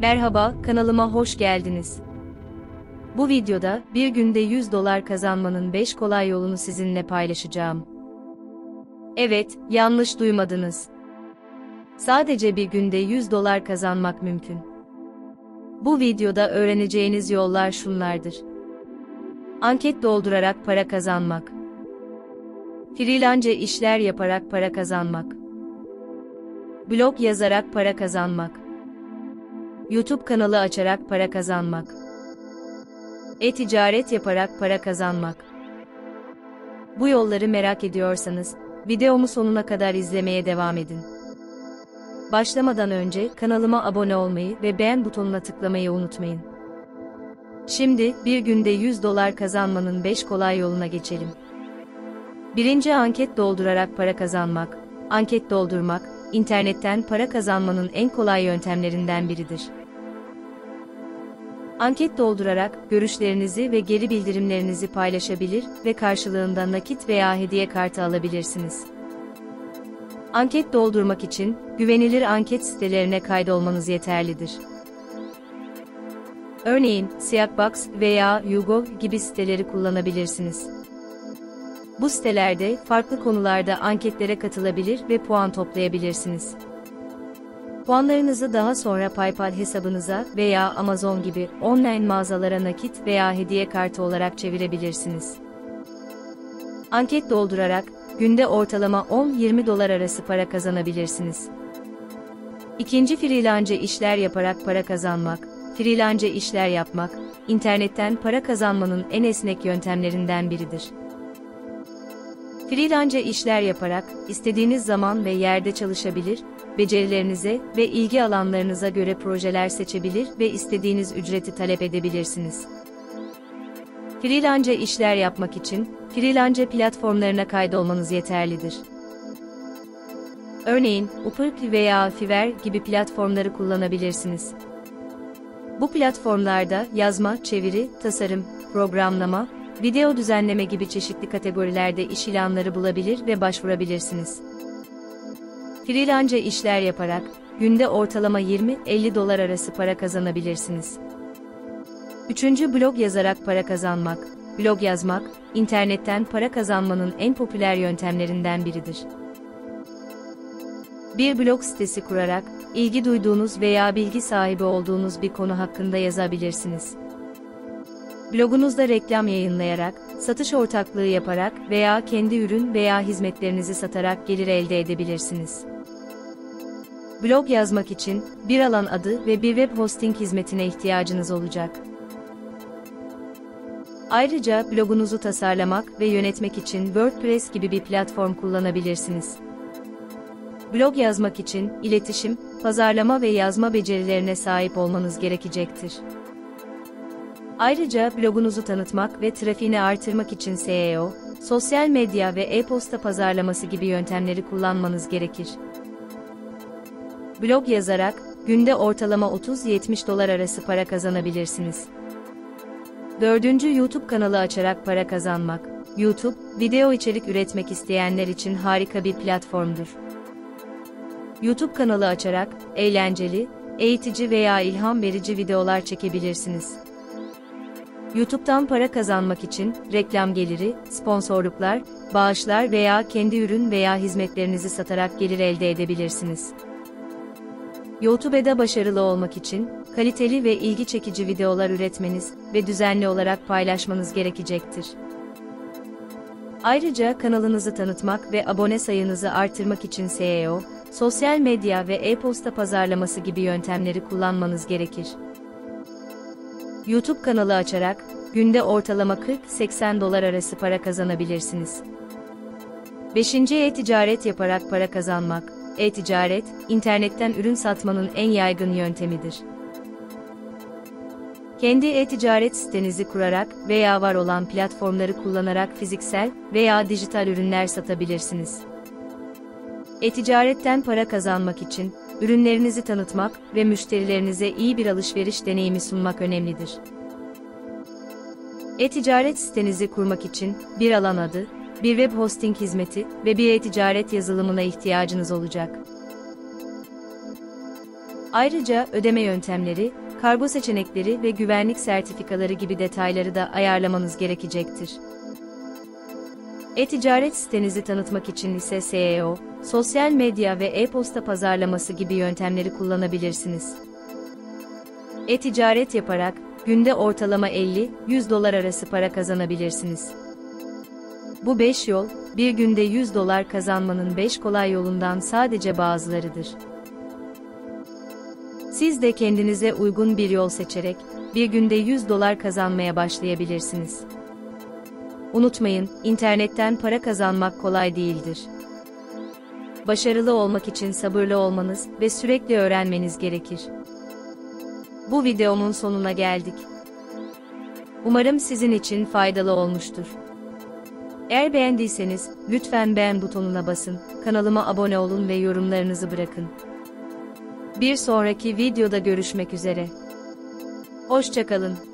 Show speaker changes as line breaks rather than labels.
Merhaba, kanalıma hoş geldiniz. Bu videoda bir günde 100 dolar kazanmanın 5 kolay yolunu sizinle paylaşacağım. Evet, yanlış duymadınız. Sadece bir günde 100 dolar kazanmak mümkün. Bu videoda öğreneceğiniz yollar şunlardır. Anket doldurarak para kazanmak. Freelance işler yaparak para kazanmak. Blog yazarak para kazanmak. YouTube kanalı açarak para kazanmak. E-ticaret yaparak para kazanmak. Bu yolları merak ediyorsanız, videomu sonuna kadar izlemeye devam edin. Başlamadan önce kanalıma abone olmayı ve beğen butonuna tıklamayı unutmayın. Şimdi bir günde 100 dolar kazanmanın 5 kolay yoluna geçelim. Birinci anket doldurarak para kazanmak. Anket doldurmak, internetten para kazanmanın en kolay yöntemlerinden biridir. Anket doldurarak görüşlerinizi ve geri bildirimlerinizi paylaşabilir ve karşılığında nakit veya hediye kartı alabilirsiniz. Anket doldurmak için güvenilir anket sitelerine kaydolmanız yeterlidir. Örneğin Siakbox veya YouGov gibi siteleri kullanabilirsiniz. Bu sitelerde farklı konularda anketlere katılabilir ve puan toplayabilirsiniz. Puanlarınızı daha sonra PayPal hesabınıza veya Amazon gibi online mağazalara nakit veya hediye kartı olarak çevirebilirsiniz. Anket doldurarak günde ortalama 10-20 dolar arası para kazanabilirsiniz. İkinci freelance işler yaparak para kazanmak, freelance işler yapmak, internetten para kazanmanın en esnek yöntemlerinden biridir. Freelance işler yaparak, istediğiniz zaman ve yerde çalışabilir, becerilerinize ve ilgi alanlarınıza göre projeler seçebilir ve istediğiniz ücreti talep edebilirsiniz. Freelance işler yapmak için, freelance platformlarına kaydolmanız yeterlidir. Örneğin, Upwork veya Fiverr gibi platformları kullanabilirsiniz. Bu platformlarda yazma, çeviri, tasarım, programlama, video düzenleme gibi çeşitli kategorilerde iş ilanları bulabilir ve başvurabilirsiniz. Freelance işler yaparak, günde ortalama 20-50 dolar arası para kazanabilirsiniz. Üçüncü blog yazarak para kazanmak. Blog yazmak, internetten para kazanmanın en popüler yöntemlerinden biridir. Bir blog sitesi kurarak, ilgi duyduğunuz veya bilgi sahibi olduğunuz bir konu hakkında yazabilirsiniz. Blogunuzda reklam yayınlayarak, satış ortaklığı yaparak veya kendi ürün veya hizmetlerinizi satarak gelir elde edebilirsiniz. Blog yazmak için bir alan adı ve bir web hosting hizmetine ihtiyacınız olacak. Ayrıca blogunuzu tasarlamak ve yönetmek için WordPress gibi bir platform kullanabilirsiniz. Blog yazmak için iletişim, pazarlama ve yazma becerilerine sahip olmanız gerekecektir. Ayrıca blogunuzu tanıtmak ve trafiğini artırmak için SEO, sosyal medya ve e-posta pazarlaması gibi yöntemleri kullanmanız gerekir. Blog yazarak günde ortalama 30-70 dolar arası para kazanabilirsiniz. Dördüncü YouTube kanalı açarak para kazanmak. YouTube, video içerik üretmek isteyenler için harika bir platformdur. YouTube kanalı açarak eğlenceli, eğitici veya ilham verici videolar çekebilirsiniz. YouTube'dan para kazanmak için reklam geliri, sponsorluklar, bağışlar veya kendi ürün veya hizmetlerinizi satarak gelir elde edebilirsiniz. YouTube'da başarılı olmak için kaliteli ve ilgi çekici videolar üretmeniz ve düzenli olarak paylaşmanız gerekecektir. Ayrıca kanalınızı tanıtmak ve abone sayınızı artırmak için SEO, sosyal medya ve e-posta pazarlaması gibi yöntemleri kullanmanız gerekir. YouTube kanalı açarak günde ortalama 40-80 dolar arası para kazanabilirsiniz. 5. E-ticaret yaparak para kazanmak. E-ticaret, internetten ürün satmanın en yaygın yöntemidir. Kendi e-ticaret sitenizi kurarak veya var olan platformları kullanarak fiziksel veya dijital ürünler satabilirsiniz. E-ticaretten para kazanmak için ürünlerinizi tanıtmak ve müşterilerinize iyi bir alışveriş deneyimi sunmak önemlidir. E-ticaret sitenizi kurmak için bir alan adı, bir web hosting hizmeti ve bir e-ticaret yazılımına ihtiyacınız olacak. Ayrıca ödeme yöntemleri, kargo seçenekleri ve güvenlik sertifikaları gibi detayları da ayarlamanız gerekecektir. E-ticaret sitenizi tanıtmak için ise SEO, sosyal medya ve e-posta pazarlaması gibi yöntemleri kullanabilirsiniz. E-ticaret yaparak günde ortalama 50-100 dolar arası para kazanabilirsiniz. Bu 5 yol, bir günde 100 dolar kazanmanın 5 kolay yolundan sadece bazılarıdır. Siz de kendinize uygun bir yol seçerek bir günde 100 dolar kazanmaya başlayabilirsiniz. Unutmayın, internetten para kazanmak kolay değildir. Başarılı olmak için sabırlı olmanız ve sürekli öğrenmeniz gerekir. Bu videomun sonuna geldik. Umarım sizin için faydalı olmuştur. Eğer beğendiyseniz lütfen beğen butonuna basın, kanalıma abone olun ve yorumlarınızı bırakın. Bir sonraki videoda görüşmek üzere. Hoşçakalın.